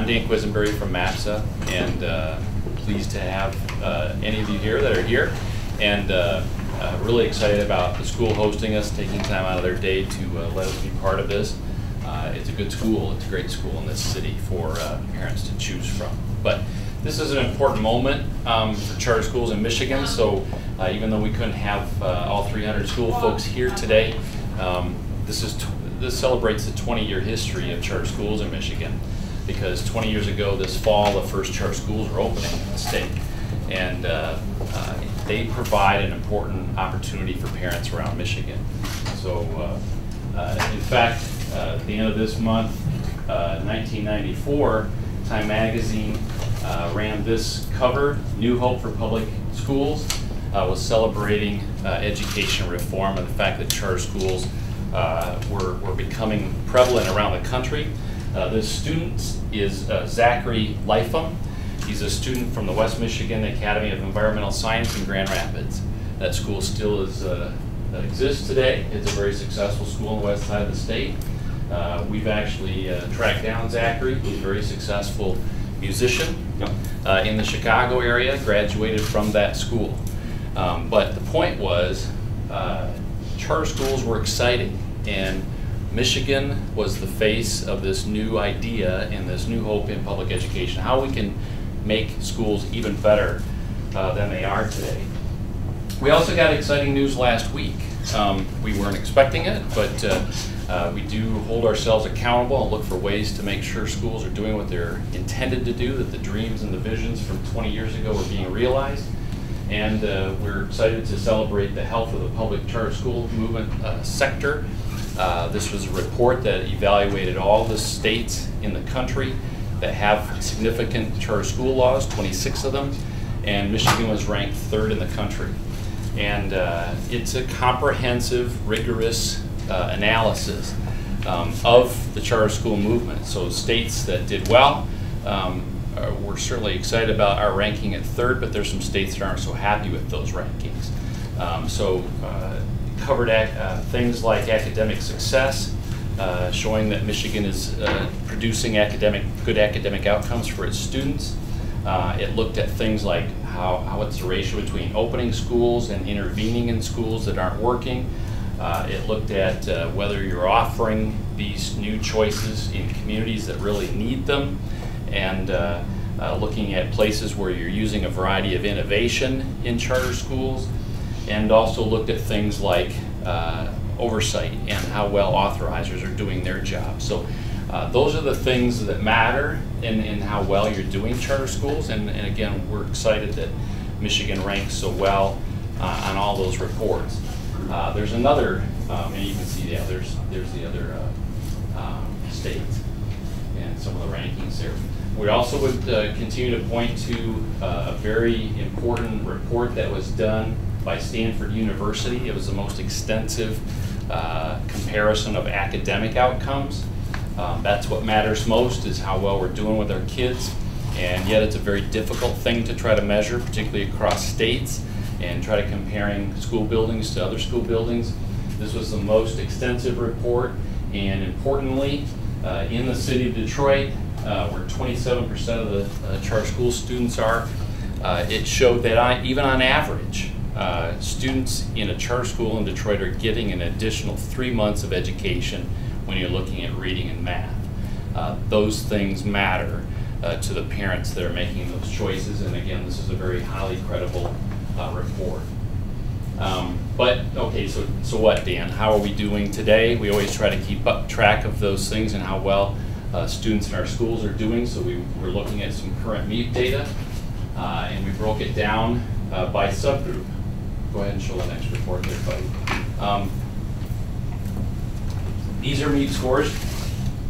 I'm Dan Quisenberry from MAPSA, and uh, pleased to have uh, any of you here that are here, and uh, uh, really excited about the school hosting us, taking time out of their day to uh, let us be part of this. Uh, it's a good school. It's a great school in this city for parents to choose from. But this is an important moment um, for charter schools in Michigan. So even though we couldn't have all 300 school folks here today, um, this is this celebrates the 20-year history of charter schools in Michigan. Because 20 years ago, this fall, the first charter schools were opening in the state, and uh, uh, they provide an important opportunity for parents around Michigan. So, uh, uh, in fact, uh, at the end of this month, uh, 1994, Time Magazine ran this cover, New Hope for Public Schools, was celebrating education reform and the fact that charter schools were, were becoming prevalent around the country. Uh, this student is uh, Zachary Lifeham. He's a student from the West Michigan Academy of Environmental Science in Grand Rapids. That school still is, uh, exists today. It's a very successful school on the west side of the state. Uh, we've actually uh, tracked down Zachary, who's a very successful musician uh, in the Chicago area, graduated from that school. Um, but the point was, uh, charter schools were exciting, and Michigan was the face of this new idea and this new hope in public education, how we can make schools even better uh, than they are today. We also got exciting news last week. Um, we weren't expecting it, but uh, uh, we do hold ourselves accountable and look for ways to make sure schools are doing what they're intended to do, that the dreams and the visions from 20 years ago are being realized. And uh, we're excited to celebrate the health of the public charter school movement uh, sector. Uh, this was a report that evaluated all the states in the country that have significant charter school laws, 26 of them, and Michigan was ranked third in the country. And uh, it's a comprehensive, rigorous uh, analysis um, of the charter school movement. So states that did well, um, we're certainly excited about our ranking at third, but there's some states that aren't so happy with those rankings. Um, so uh, covered uh, things like academic success, uh, showing that Michigan is uh, producing academic good academic outcomes for its students. Uh, it looked at things like how, how what's the ratio between opening schools and intervening in schools that aren't working. Uh, it looked at whether you're offering these new choices in communities that really need them and uh, uh, looking at places where you're using a variety of innovation in charter schools and also looked at things like uh, oversight and how well authorizers are doing their job. So uh, those are the things that matter in, in how well you're doing charter schools and, and again we're excited that Michigan ranks so well on all those reports. Uh, there's another, um, and you can see, yeah, there's, there's the other uh, um, states and some of the rankings there. We also would uh, continue to point to uh, a very important report that was done by Stanford University. It was the most extensive uh, comparison of academic outcomes. Um, that's what matters most is how well we're doing with our kids. And yet it's a very difficult thing to try to measure, particularly across states and try to comparing school buildings to other school buildings. This was the most extensive report, and importantly, uh, in the city of Detroit, uh, where 27% of the uh, charter school students are, uh, it showed that I, even on average, uh, students in a charter school in Detroit are getting an additional three months of education when you're looking at reading and math. Uh, those things matter to the parents that are making those choices, and again, this is a very highly credible uh, report. Um, but okay, so so what, Dan? How are we doing today? We always try to keep up track of those things and how well uh, students in our schools are doing. So we, we're looking at some current MEAP data, uh, and we broke it down uh, by subgroup. Go ahead and show the next report there, buddy. Um, these are MEAP scores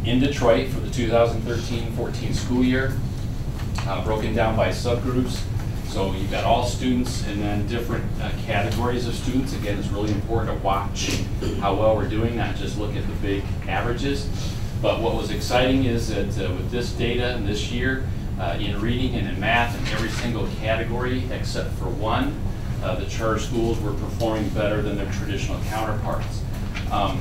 in Detroit for the 2013-14 school year, uh, broken down by subgroups. So you've got all students and then different uh, categories of students. Again, it's really important to watch how well we're doing, not just look at the big averages. But what was exciting is that uh, with this data and this year, uh, in reading and in math in every single category except for one, uh, the charter schools were performing better than their traditional counterparts. Um,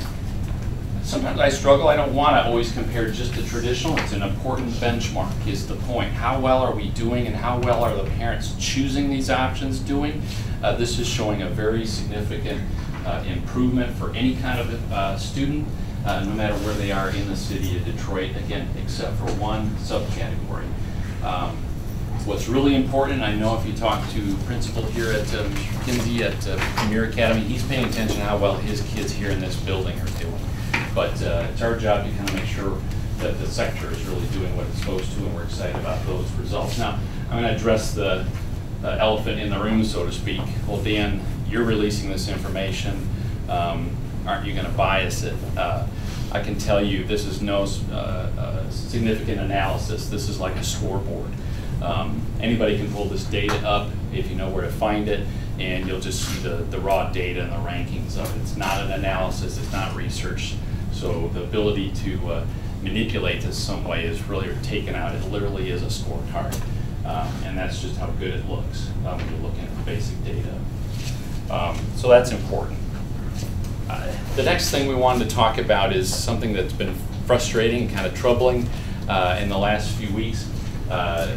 sometimes I struggle. I don't want to always compare just to traditional. It's an important benchmark, is the point. How well are we doing and how well are the parents choosing these options doing? Uh, this is showing a very significant uh, improvement for any kind of uh, student, uh, no matter where they are in the city of Detroit, again, except for one subcategory. Um, what's really important, I know if you talk to principal here at uh, Kinsey at uh, Premier Academy, he's paying attention to how well his kids here in this building are doing. But uh, it's our job to kind of make sure that the sector is really doing what it's supposed to, and we're excited about those results. Now, I'm going to address the uh, elephant in the room, so to speak. Well, Dan, you're releasing this information. Um, aren't you going to bias it? Uh, I can tell you this is no uh, uh, significant analysis. This is like a scoreboard. Um, anybody can pull this data up if you know where to find it, and you'll just see the, the raw data and the rankings of it. It's not an analysis, it's not research. So the ability to uh, manipulate this some way is really taken out. It literally is a scorecard. Um, and that's just how good it looks um, when you're looking at basic data. Um, so that's important. Uh, the next thing we wanted to talk about is something that's been frustrating, kind of troubling uh, in the last few weeks. Uh,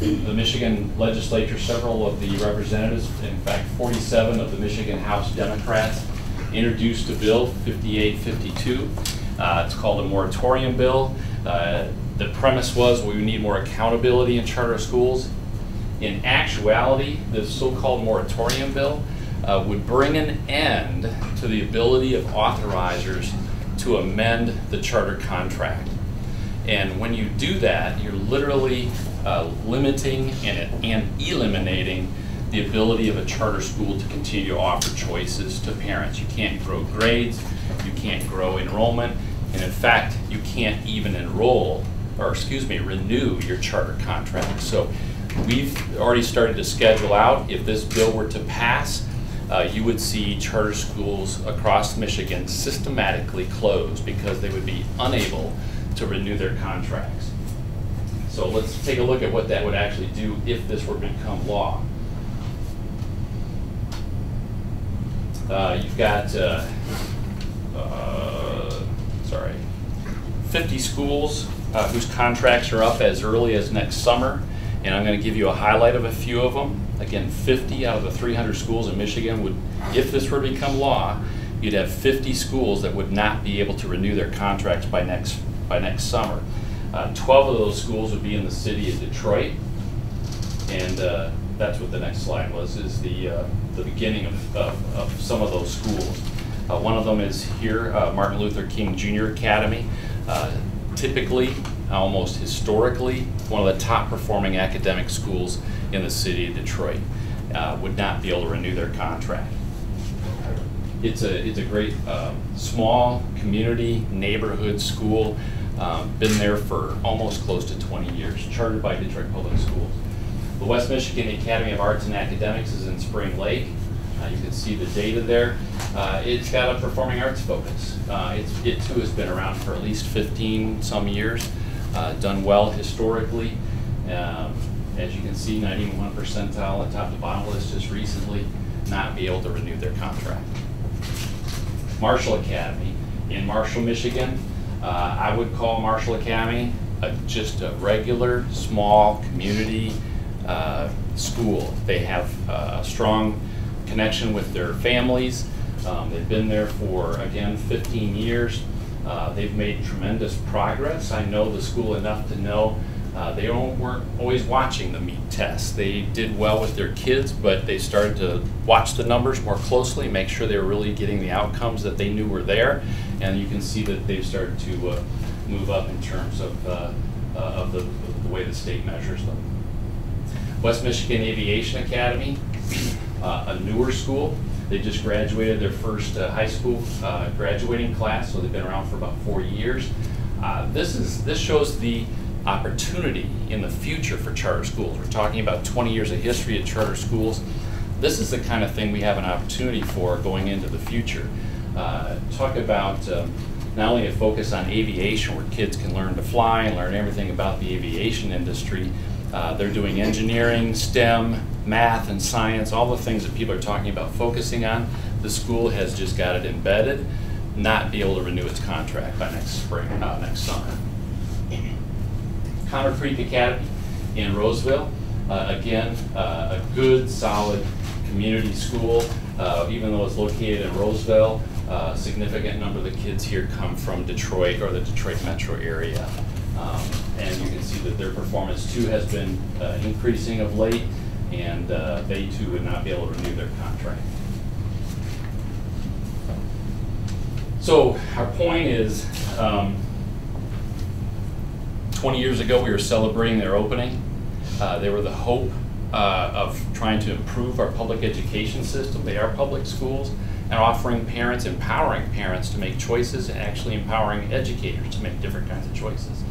the Michigan legislature, several of the representatives, in fact 47 of the Michigan House Democrats, introduced a bill, 5852. Uh, it's called a moratorium bill. Uh, the premise was we need more accountability in charter schools. In actuality, the so-called moratorium bill uh, would bring an end to the ability of authorizers to amend the charter contract. And when you do that, you're literally uh, limiting and, and eliminating the ability of a charter school to continue to offer choices to parents. You can't grow grades, you can't grow enrollment, and in fact, you can't even enroll, or excuse me, renew your charter contract. So we've already started to schedule out, if this bill were to pass, uh, you would see charter schools across Michigan systematically close because they would be unable to renew their contracts. So let's take a look at what that would actually do if this were to become law. Uh, you've got, uh, uh, sorry, 50 schools uh, whose contracts are up as early as next summer, and I'm going to give you a highlight of a few of them. Again, 50 out of the 300 schools in Michigan would, if this were to become law, you'd have 50 schools that would not be able to renew their contracts by next by next summer. Uh, 12 of those schools would be in the city of Detroit, and uh, that's what the next slide was, is the, uh, the beginning of, of, of, some of those schools. Uh, one of them is here, uh, Martin Luther King Jr. Academy. Uh, typically, almost historically, one of the top performing academic schools in the city of Detroit would not be able to renew their contract. It's a, it's a great small community neighborhood school. Um, been there for almost close to 20 years, chartered by Detroit Public Schools. The West Michigan Academy of Arts and Academics is in Spring Lake. Uh, you can see the data there. Uh, it's got a performing arts focus. Uh, it too has been around for at least 15 some years, uh, done well historically. Um, as you can see, 91 percentile, at top to bottom list just recently, not be able to renew their contract. Marshall Academy in Marshall, Michigan. Uh, I would call Marshall Academy a, just a regular, small community uh, school. They have uh, a strong connection with their families. Um, they've been there for, again, 15 years. Uh, they've made tremendous progress. I know the school enough to know uh, they weren't always watching the MEAP tests. They did well with their kids, but they started to watch the numbers more closely, make sure they were really getting the outcomes that they knew were there. And you can see that they've started to uh, move up in terms of, uh, uh of the, the, way the state measures them. West Michigan Aviation Academy, uh, a newer school. They just graduated their first high school graduating class, so they've been around for about four years. this is this shows the opportunity in the future for charter schools. We're talking about 20 years of history at charter schools. This is the kind of thing we have an opportunity for going into the future. Uh, talk about um, not only a focus on aviation where kids can learn to fly and learn everything about the aviation industry, uh, they're doing engineering, STEM, math, and science, all the things that people are talking about focusing on. The school has just got it embedded not be able to renew its contract by next spring, uh, next summer. Conner Creek Academy in Roseville, uh, again, uh, a good, solid community school, uh, even though it's located in Roseville. uh, A significant number of the kids here come from Detroit or the Detroit metro area. Um, And you can see that their performance too has been uh, increasing of late, and they too would not be able to renew their contract. So our point is, um, 20 years ago, we were celebrating their opening. Uh, They were the hope uh, of trying to improve our public education system. They are public schools and offering parents, empowering parents to make choices and actually empowering educators to make different kinds of choices.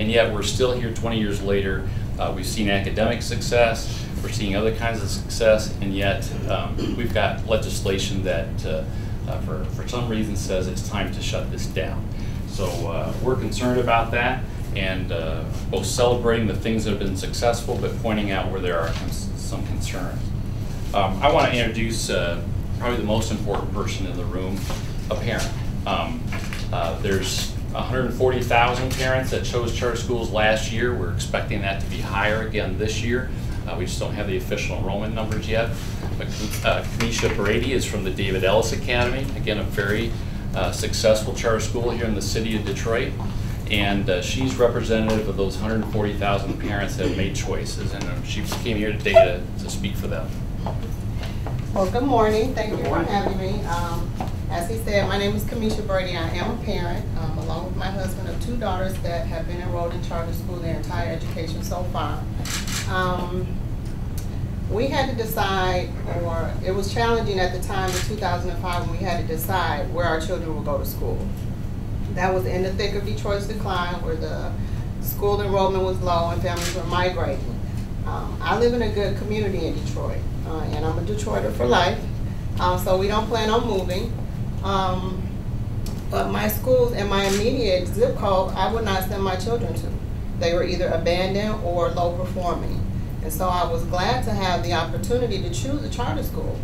And yet, we're still here 20 years later. Uh, We've seen academic success, we're seeing other kinds of success, and yet um, we've got legislation that, uh, uh, for, for some reason, says it's time to shut this down. So uh, we're concerned about that and uh, both celebrating the things that have been successful, but pointing out where there are some concerns. Um, I want to introduce uh, probably the most important person in the room, a parent. Um, uh, There's 140,000 parents that chose charter schools last year. We're expecting that to be higher again this year. Uh, We just don't have the official enrollment numbers yet. But uh, Kamisha Brady is from the David Ellis Academy, again, a very uh, successful charter school here in the city of Detroit. And uh, she's representative of those 140,000 parents that have made choices, and uh, she came here today to to speak for them. Well, good morning. Thank you for having me. Um, As he said, my name is Kamisha Brady. I am a parent, um, along with my husband, of two daughters that have been enrolled in charter school their entire education so far. Um, We had to decide, or it was challenging at the time in 2005 when we had to decide where our children would go to school. That was in the thick of Detroit's decline, where the school enrollment was low and families were migrating. Um, I live in a good community in Detroit, uh, and I'm a Detroiter for life, uh, so we don't plan on moving. Um, But my schools in my immediate zip code, I would not send my children to. They were either abandoned or low performing. And so I was glad to have the opportunity to choose a charter school.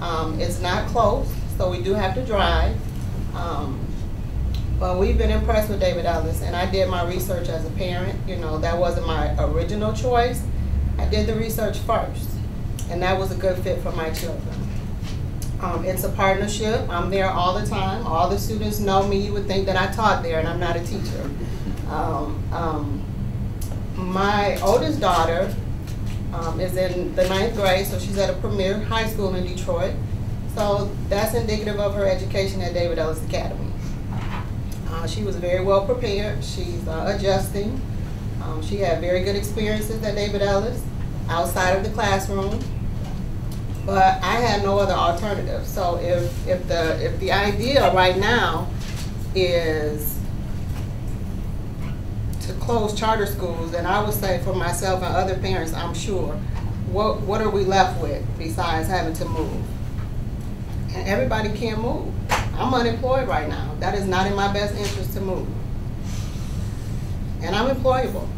Um, It's not close, so we do have to drive. Um, but we've been impressed with David Ellis, and I did my research as a parent. You know, that wasn't my original choice. I did the research first, and that was a good fit for my children. Um, it's a partnership. I'm there all the time. All the students know me. You would think that I taught there, and I'm not a teacher. Um, um, my oldest daughter um, is in the ninth grade, so she's at a premier high school in Detroit. So that's indicative of her education at David Ellis Academy. Uh, she was very well prepared. She's uh, adjusting. Um, she had very good experiences at David Ellis outside of the classroom. But I had no other alternative. So if, if the if the idea right now is to close charter schools, then I would say for myself and other parents, I'm sure, what what are we left with besides having to move? And everybody can't move. I'm unemployed right now. That is not in my best interest to move. And I'm employable.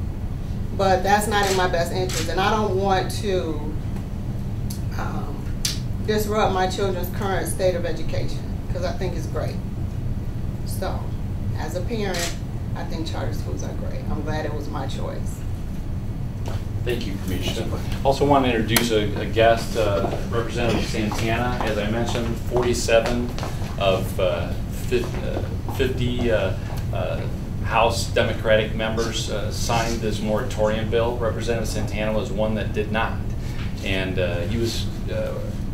But that's not in my best interest. And I don't want to um, disrupt my children's current state of education because I think it's great. So, as a parent, I think charter schools are great. I'm glad it was my choice. Thank you, Kamisha. Also want to introduce a a guest, uh, Representative Santana. As I mentioned, 47 of uh, uh, 50 uh, uh, House Democratic members signed this moratorium bill. Representative Santana was one that did not. And he was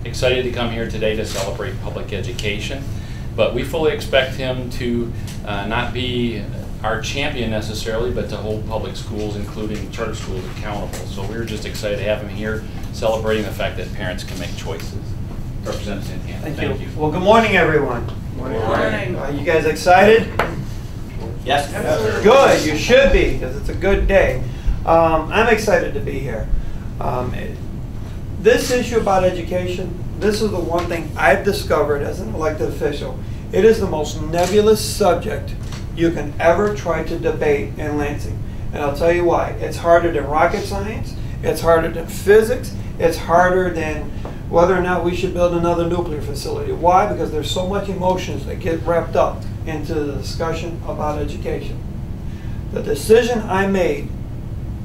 excited to come here today to celebrate public education. But we fully expect him to not be our champion necessarily, but to hold public schools, including charter schools, accountable. So we're just excited to have him here celebrating the fact that parents can make choices. Representative Santana, Thank you. Well, good morning, everyone. Good Morning. Uh, You guys excited? Yes. Good, you should be, because it's a good day. Um, I'm excited to be here. Um, it- This issue about education, this is the one thing I've discovered as an elected official. It is the most nebulous subject you can ever try to debate in Lansing. And I'll tell you why. It's harder than rocket science, it's harder than physics, it's harder than whether or not we should build another nuclear facility. Why? Because there's so much emotions that get wrapped up into the discussion about education. The decision I made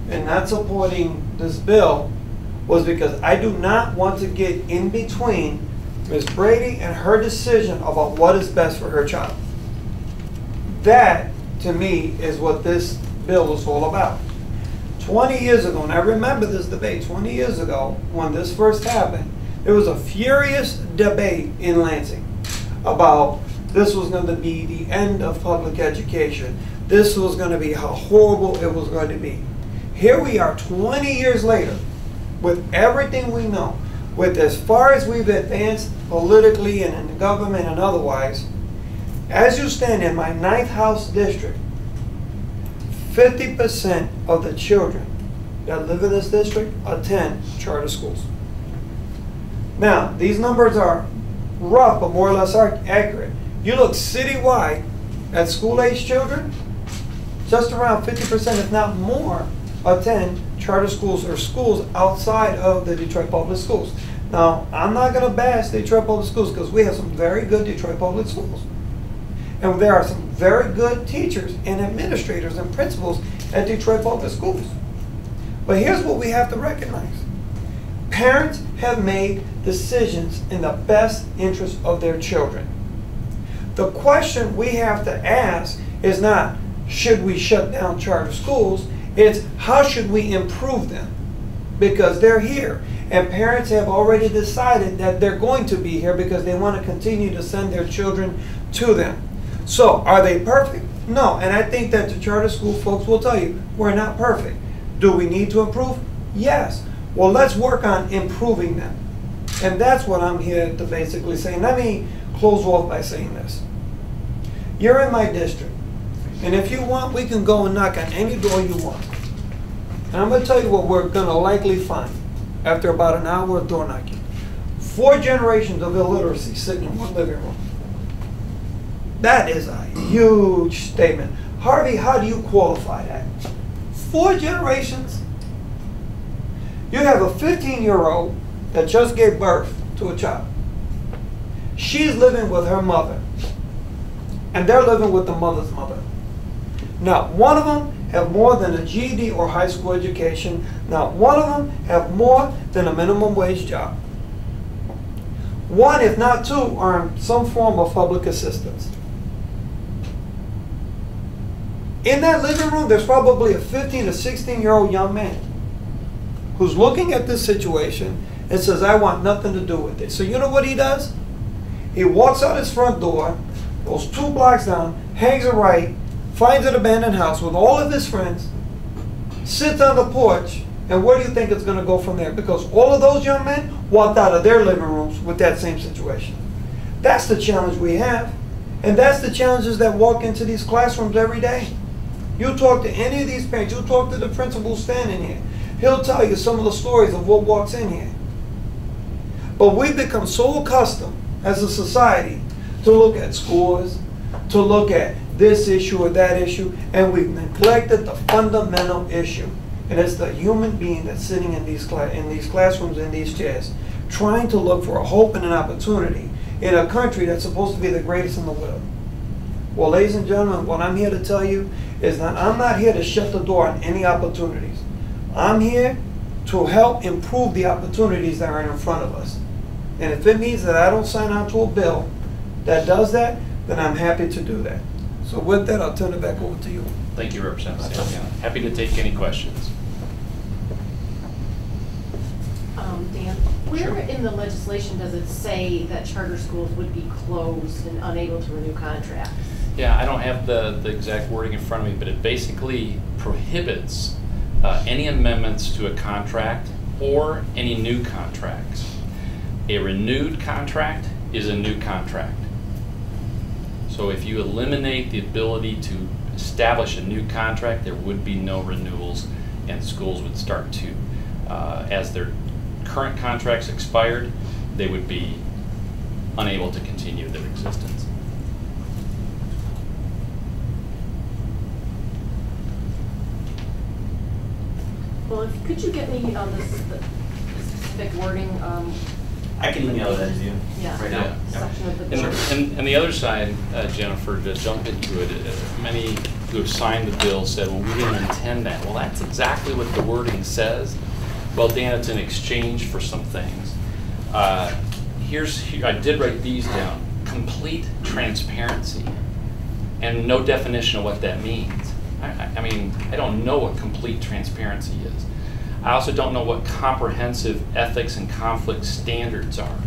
in not supporting this bill was because I do not want to get in between Ms. Brady and her decision about what is best for her child. That, to me, is what this bill is all about. 20 years ago, and I remember this debate, 20 years ago, when this first happened, there was a furious debate in Lansing about this was going to be the end of public education. This was going to be how horrible it was going to be. Here we are 20 years later with everything we know, with as far as we've advanced politically and in the government and otherwise, as you stand in my ninth house district, 50% of the children that live in this district attend charter schools. Now, these numbers are rough, but more or less are accurate. You look citywide at school-age children, just around 50%, if not more, attend charter schools or schools outside of the Detroit Public Schools. Now, I'm not going to bash the Detroit Public Schools because we have some very good Detroit Public Schools. And there are some very good teachers and administrators and principals at Detroit Public Schools. But here's what we have to recognize. Parents have made decisions in the best interest of their children. The question we have to ask is not, should we shut down charter schools? It's, how should we improve them? Because they're here. And parents have already decided that they're going to be here because they want to continue to send their children to them. So, are they perfect? No. And I think that the charter school folks will tell you, we're not perfect. Do we need to improve? Yes. Well, let's work on improving them. And that's what I'm here to basically say. Let me close off by saying this. You're in my district. And if you want, we can go and knock on any door you want. And I'm going to tell you what we're going to likely find after about an hour of door knocking. Four generations of illiteracy sitting in one living room. That is a huge statement. Harvey, how do you qualify that? Four generations? You have a 15 year old that just gave birth to a child. She's living with her mother, and they're living with the mother's mother. Not one of them have more than a GED or high school education. Not one of them have more than a minimum wage job. One, if not two, are in some form of public assistance. In that living room, there's probably a 15 to 16 year old young man who's looking at this situation and says, I want nothing to do with it. So, you know what he does? He walks out his front door, goes two blocks down, hangs a right, finds an abandoned house with all of his friends, sits on the porch, and where do you think it's going to go from there? Because all of those young men walked out of their living rooms with that same situation. That's the challenge we have. And that's the challenges that walk into these classrooms every day. You talk to any of these parents, you talk to the principal standing here. He'll tell you some of the stories of what walks in here. But we've become so accustomed as a society to look at scores, to look at this issue or that issue, and we've neglected the fundamental issue. And it's the human being that's sitting in these, in these classrooms, in these chairs, trying to look for a hope and an opportunity in a country that's supposed to be the greatest in the world. Well, ladies and gentlemen, what I'm here to tell you is that I'm not here to shut the door on any opportunities. I'm here to help improve the opportunities that are in front of us. And if it means that I don't sign on to a bill that does that, then I'm happy to do that. So with that, I'll turn it back over to you. Thank you, Representative Santana. Happy to take any questions. Um, Dan, where in the legislation does it say that charter schools would be closed and unable to renew contracts? Yeah, I don't have the, the exact wording in front of me, but it basically prohibits uh, any amendments to a contract or any new contracts. A renewed contract is a new contract. So if you eliminate the ability to establish a new contract, there would be no renewals and schools would start to, uh, as their current contracts expired, they would be unable to continue their existence. Well, if, could you get me on this, the specific wording? um, I can email that to you Yeah. right now. Yeah. Section of the And, and, and the other side, uh, Jennifer, to jump into it, uh, many who have signed the bill said, well, we didn't intend that. Well, that's exactly what the wording says. Well, Dan, it's in exchange for some things. Uh, Here's, here- I did write these down, complete transparency, and no definition of what that means. I, I, mean, I don't know what complete transparency is. I also don't know what comprehensive ethics and conflict standards are.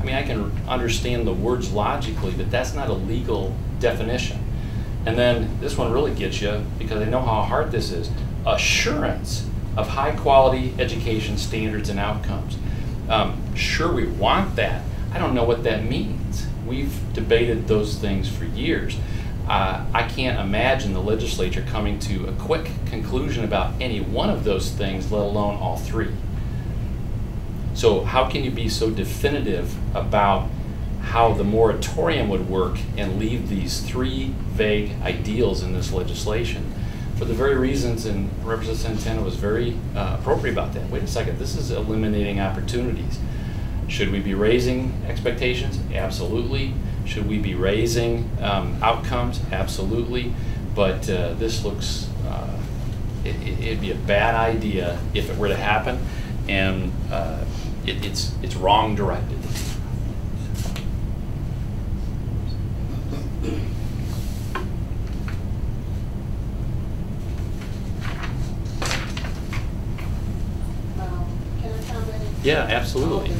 I mean, I can understand the words logically, but that's not a legal definition. And then this one really gets you because I know how hard this is. Assurance of high quality education standards and outcomes. Um, sure, we want that. I don't know what that means. We've debated those things for years. Uh, I can't imagine the legislature coming to a quick conclusion about any one of those things, let alone all three. So how can you be so definitive about how the moratorium would work and leave these three vague ideals in this legislation? For the very reasons, and Representative Santana was very uh, appropriate about that. Wait a second, this is eliminating opportunities. Should we be raising expectations? Absolutely. Should we be raising um, outcomes? Absolutely. But uh, this looks, uh, it, it'd be a bad idea if it were to happen, and uh, it, it's, it's wrong directed. Um, Can I comment? Yeah, absolutely.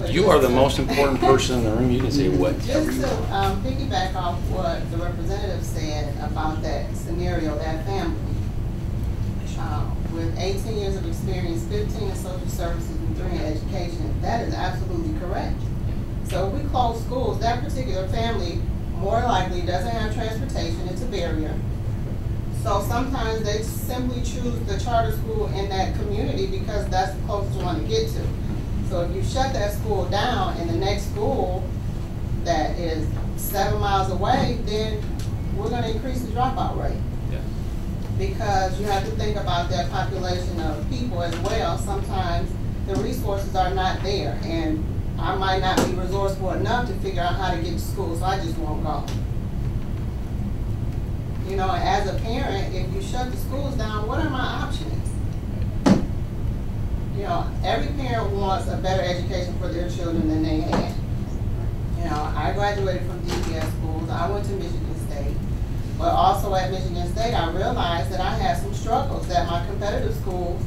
I hope this is okay. But You are the most important person in the room. You can say whatever Just to um, piggyback off what the representative said about that scenario, that family. um, With eighteen years of experience, fifteen in social services and three in education, that is absolutely correct. So if we close schools, that particular family more likely doesn't have transportation, it's a barrier. So sometimes they simply choose the charter school in that community because that's the closest one to get to. So if you shut that school down and the next school that is seven miles away, then we're gonna increase the dropout rate. Yeah. Because you have to think about that population of people as well. Sometimes the resources are not there and I might not be resourceful enough to figure out how to get to school, so I just won't go. You know, as a parent, if you shut the schools down, what are my options? You know, every parent wants a better education for their children than they had. You know, I graduated from DPS schools, I went to Michigan State. But also at Michigan State, I realized that I had some struggles, that my competitive schools,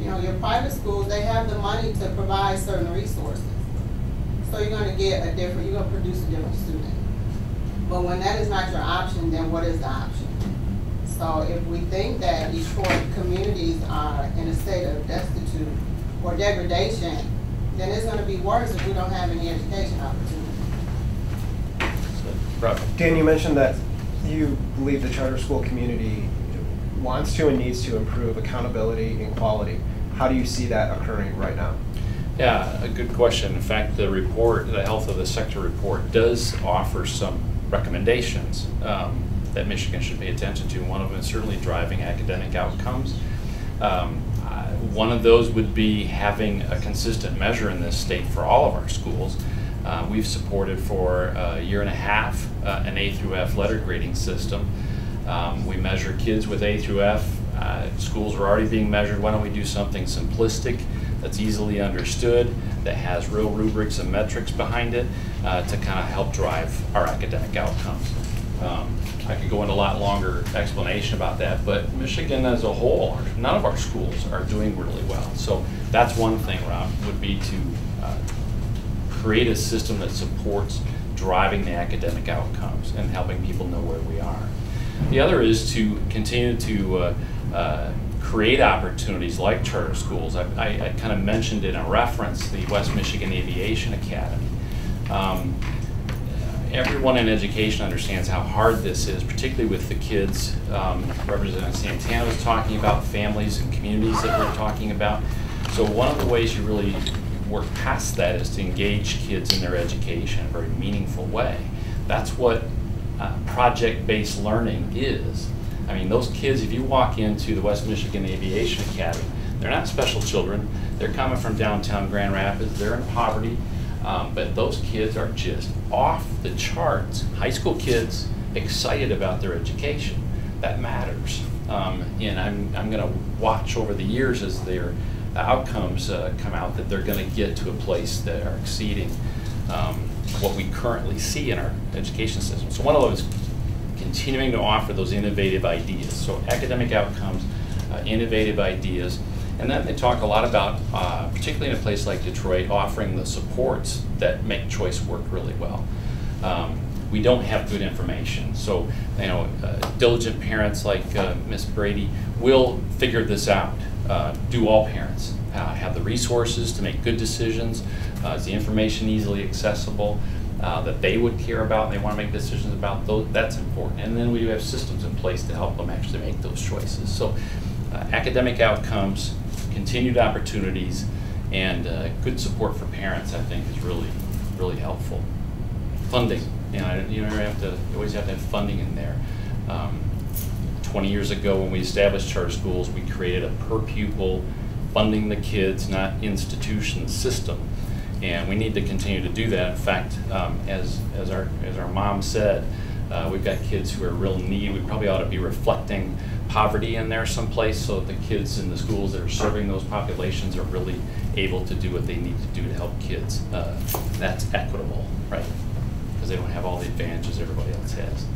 you know, your private schools, they have the money to provide certain resources. So you're gonna get a different, you're gonna produce a different student. But when that is not your option, then what is the option? So if we think that Detroit communities are in a state of destitute or degradation, then it's gonna be worse if we don't have any education opportunities. Rob? Dan, you mentioned that you believe the charter school community wants to and needs to improve accountability and quality. How do you see that occurring right now? Yeah, a good question. In fact, the report, the Health of the Sector report, does offer some recommendations um, that Michigan should pay attention to. One of them is certainly driving academic outcomes. Um, One of those would be having a consistent measure in this state for all of our schools. Uh, We've supported for a year and a half uh, an A through F letter grading system. Um, We measure kids with A through F. Uh, Schools are already being measured. Why don't we do something simplistic that's easily understood, that has real rubrics and metrics behind it uh, to kind of help drive our academic outcomes? Um, I could go into a lot longer explanation about that, but Michigan as a whole, none of our schools are doing really well. So that's one thing, Rob, would be to uh, create a system that supports driving the academic outcomes and helping people know where we are. The other is to continue to uh, uh, create opportunities like charter schools. I, I, I kind of mentioned in a reference the West Michigan Aviation Academy. Um, everyone in education understands how hard this is, particularly with the kids. Um, Representative Santana was talking about families and communities that we're talking about. So one of the ways you really work past that is to engage kids in their education in a very meaningful way. That's what uh, project-based learning is. I mean, those kids, if you walk into the West Michigan Aviation Academy, they're not special children. They're coming from downtown Grand Rapids. They're in poverty. Um, but those kids are just off the charts. High school kids excited about their education. That matters. Um, and I'm, I'm going to watch over the years as their outcomes uh, come out that they're going to get to a place that are exceeding um, what we currently see in our education system. So one of those continuing to offer those innovative ideas. So academic outcomes, uh, innovative ideas, and then they talk a lot about, uh, particularly in a place like Detroit, offering the supports that make choice work really well. Um, we don't have good information, so you know, uh, diligent parents like uh, Miss Brady will figure this out. Uh, do all parents uh, have the resources to make good decisions? Uh, is the information easily accessible? uh, that they would care about and they want to make decisions about those, that's important. And then we do have systems in place to help them actually make those choices. So academic outcomes, continued opportunities, and uh, good support for parents, I think, is really, really helpful. Funding, you know, you have to, you always have to have funding in there. Um, 20 years ago, when we established charter schools, we created a per pupil funding the kids, not institution system and we need to continue to do that. In fact, um, as, as, our, as our mom said, uh, we've got kids who are real need. We probably ought to be reflecting poverty in there someplace so the kids in the schools that are serving those populations are really able to do what they need to do to help kids. Uh, that's equitable, right? Because they don't have all the advantages everybody else has.